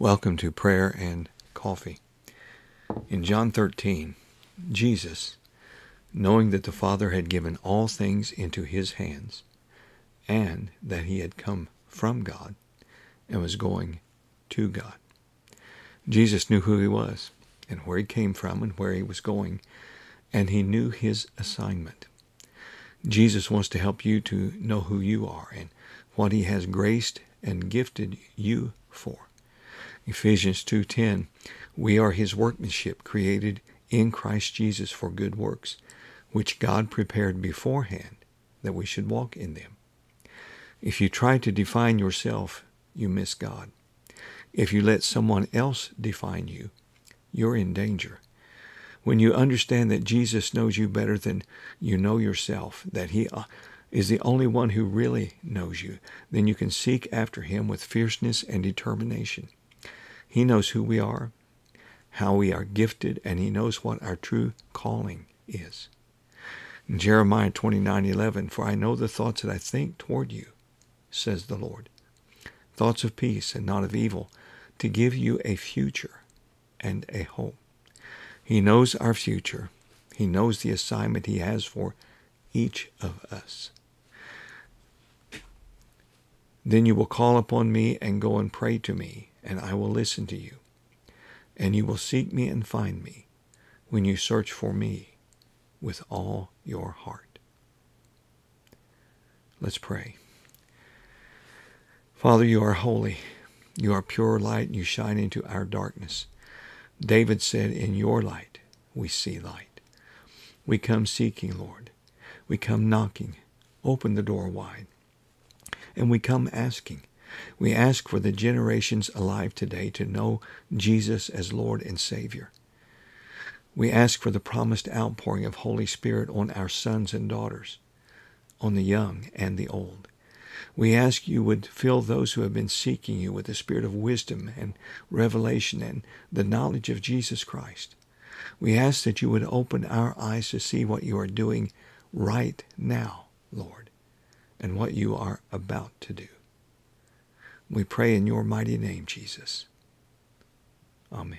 Welcome to Prayer and Coffee. In John 13, Jesus, knowing that the Father had given all things into his hands, and that he had come from God and was going to God. Jesus knew who he was and where he came from and where he was going, and he knew his assignment. Jesus wants to help you to know who you are and what he has graced and gifted you for. Ephesians 2:10 We are his workmanship created in Christ Jesus for good works which God prepared beforehand that we should walk in them. If you try to define yourself, you miss God. If you let someone else define you, you're in danger. When you understand that Jesus knows you better than you know yourself, that he uh, is the only one who really knows you, then you can seek after him with fierceness and determination. He knows who we are, how we are gifted, and he knows what our true calling is. In Jeremiah 29:11, For I know the thoughts that I think toward you, says the Lord, thoughts of peace and not of evil, to give you a future and a hope. He knows our future. He knows the assignment he has for each of us. Then you will call upon me and go and pray to me, and I will listen to you. And you will seek me and find me when you search for me with all your heart. Let's pray. Father, you are holy. You are pure light, and you shine into our darkness. David said, In your light we see light. We come seeking, Lord. We come knocking. Open the door wide and we come asking. We ask for the generations alive today to know Jesus as Lord and Savior. We ask for the promised outpouring of Holy Spirit on our sons and daughters, on the young and the old. We ask you would fill those who have been seeking you with the spirit of wisdom and revelation and the knowledge of Jesus Christ. We ask that you would open our eyes to see what you are doing right now, Lord and what you are about to do. We pray in your mighty name, Jesus. Amen.